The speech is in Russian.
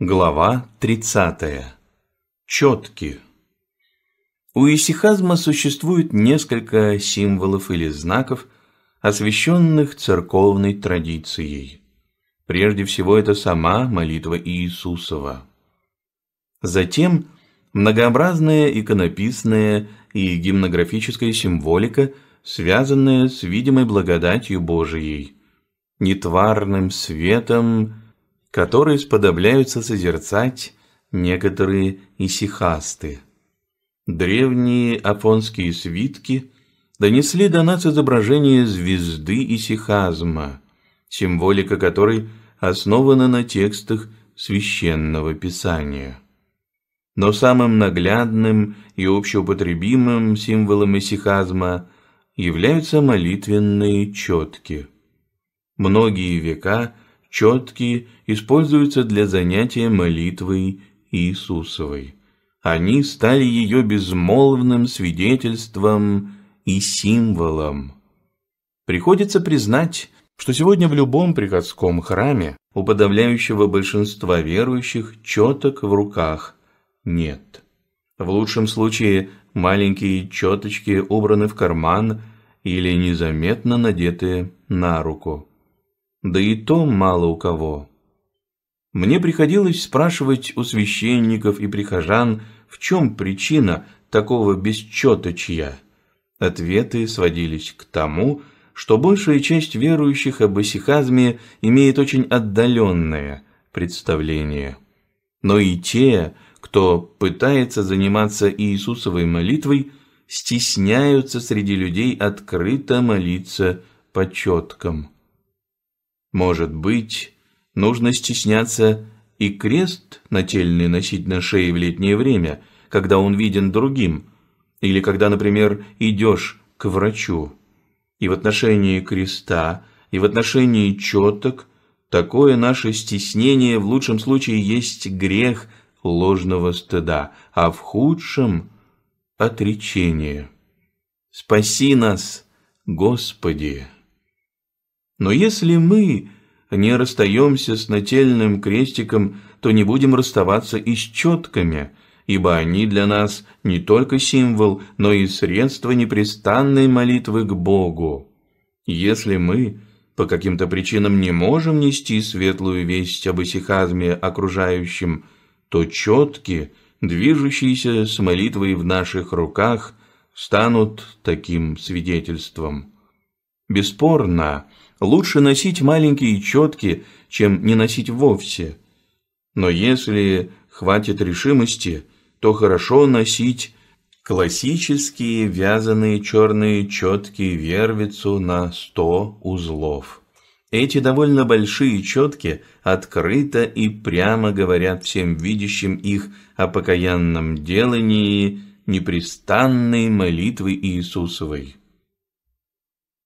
Глава 30. Четки. У исихазма существует несколько символов или знаков, освященных церковной традицией. Прежде всего, это сама молитва Иисусова. Затем многообразная иконописная и гимнографическая символика, связанная с видимой благодатью Божией, нетварным светом, которые сподобляются созерцать некоторые исихасты. Древние афонские свитки донесли до нас изображение звезды исихазма, символика которой основана на текстах священного писания. Но самым наглядным и общеупотребимым символом исихазма являются молитвенные четки. Многие века – четкие используются для занятия молитвой Иисусовой. Они стали ее безмолвным свидетельством и символом. Приходится признать, что сегодня в любом приходском храме у подавляющего большинства верующих четок в руках нет. В лучшем случае маленькие четочки убраны в карман или незаметно надеты на руку да и то мало у кого. Мне приходилось спрашивать у священников и прихожан, в чем причина такого бесчеточья. Ответы сводились к тому, что большая часть верующих об исихазме имеет очень отдаленное представление. Но и те, кто пытается заниматься Иисусовой молитвой, стесняются среди людей открыто молиться по четкам. Может быть, нужно стесняться и крест нательный носить на шее в летнее время, когда он виден другим, или когда, например, идешь к врачу. И в отношении креста, и в отношении четок такое наше стеснение в лучшем случае есть грех ложного стыда, а в худшем – отречение. Спаси нас, Господи! Но если мы не расстаемся с нательным крестиком, то не будем расставаться и с четками, ибо они для нас не только символ, но и средство непрестанной молитвы к Богу. Если мы по каким-то причинам не можем нести светлую весть об исихазме окружающим, то четки, движущиеся с молитвой в наших руках, станут таким свидетельством. Бесспорно, лучше носить маленькие четки, чем не носить вовсе. Но если хватит решимости, то хорошо носить классические вязаные черные четки вервицу на 100 узлов. Эти довольно большие четки открыто и прямо говорят всем видящим их о покаянном делании непрестанной молитвы Иисусовой.